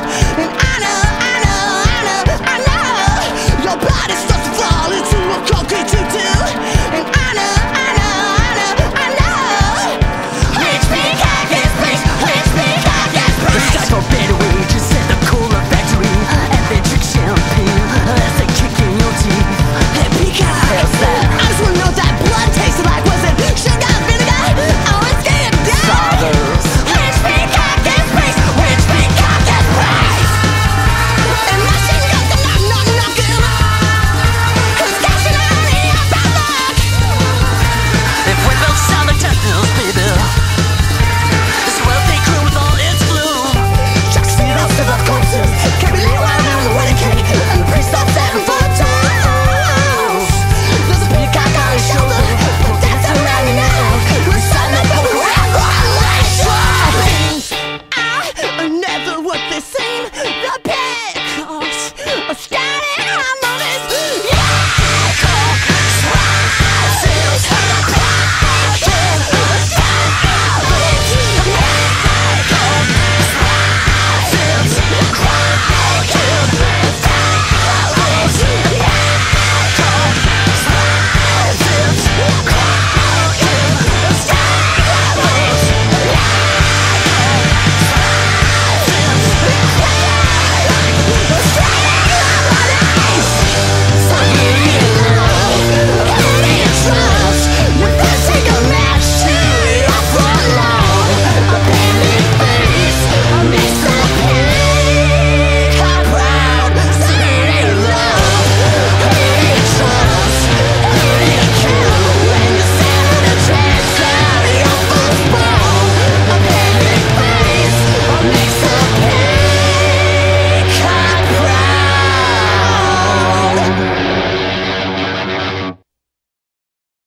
and time